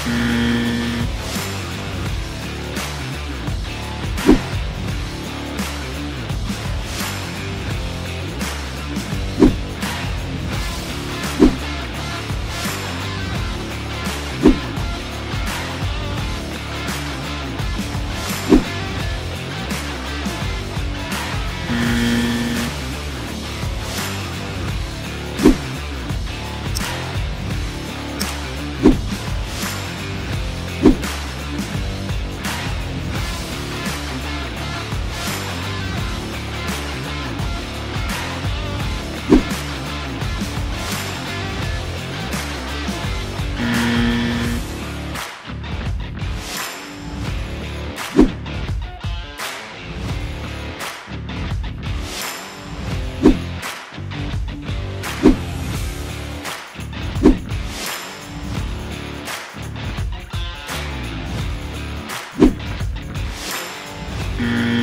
Mm-hmm. Mm-hmm.